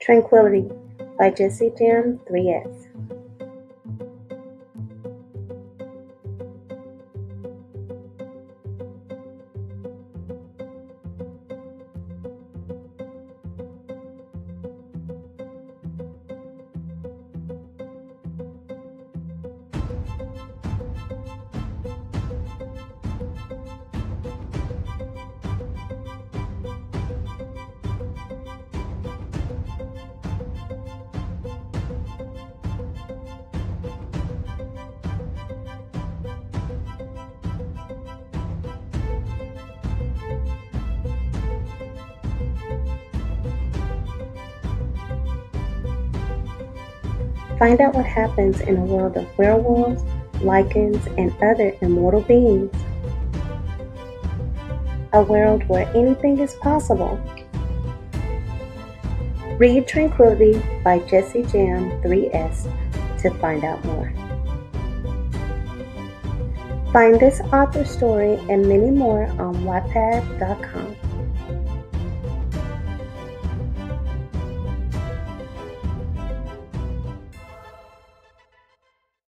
Tranquility by Jessie Jam 3S. Find out what happens in a world of werewolves, lycans, and other immortal beings. A world where anything is possible. Read Tranquility by Jessie Jam 3S to find out more. Find this author story and many more on Wattpad.com.